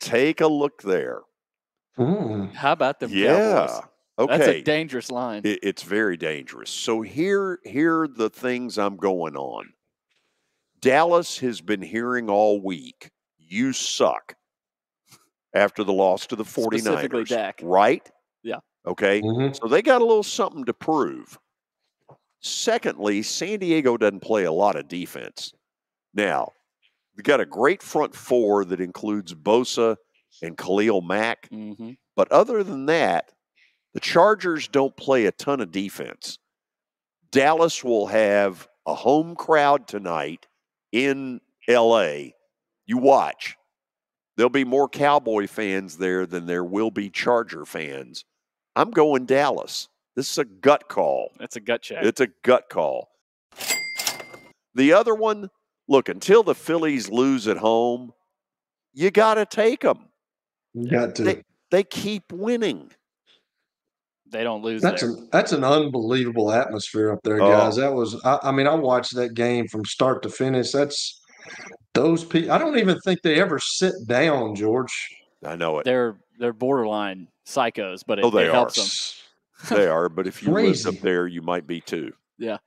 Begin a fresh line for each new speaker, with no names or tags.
Take a look there.
Mm.
How about them
yeah.
Cowboys?
Okay.
That's a dangerous line.
It, it's very dangerous. So here, here are the things I'm going on. Dallas has been hearing all week, you suck after the loss to the 49ers.
Specifically Dak.
Right?
Yeah.
Okay.
Mhm.
So they got a little something to prove. Secondly, San Diego doesn't play a lot of defense. Now, they got a great front four that includes Bosa and Khalil Mack.
hmm
But other than that, the Chargers don't play a ton of defense. Dallas will have a home crowd tonight in LA. You watch. There'll be more Cowboy fans there than there will be Charger fans. I'm going Dallas. This is a gut call.
That's a gut check.
It's a gut call. The other one, look, until the Phillies lose at home, you got to take them.
You got to.
They, they keep winning.
they don't lose
That's
there.
an that's an unbelievable atmosphere up there,
Oh.
guys. That was I, I mean, I watched that game from start to finish. That's those people. I don't even think they ever sit down, George.
I know it.
They're they're borderline psychos, but it,
Oh, they
it
are.
helps them.
They are, but if you lived up there, you might be too.
Yeah.